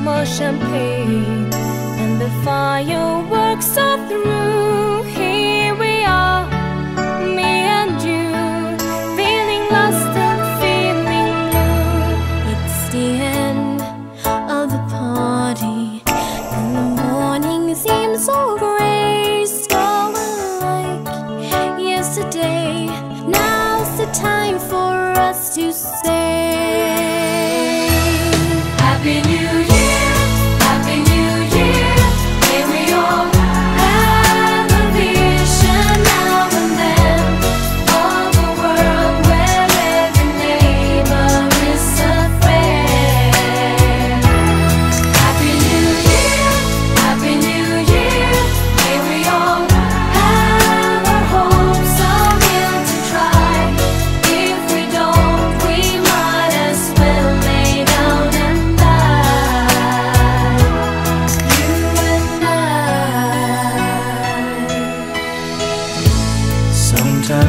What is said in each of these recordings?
more champagne and the fireworks are through. Here we are, me and you, feeling lost and feeling blue. It's the end of the party, and the morning seems so gray, so unlike yesterday. Now's the time for us to say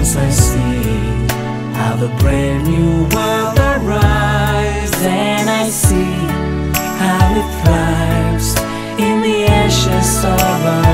Sometimes I see how the brand new world arrives, and I see how it thrives in the ashes of our.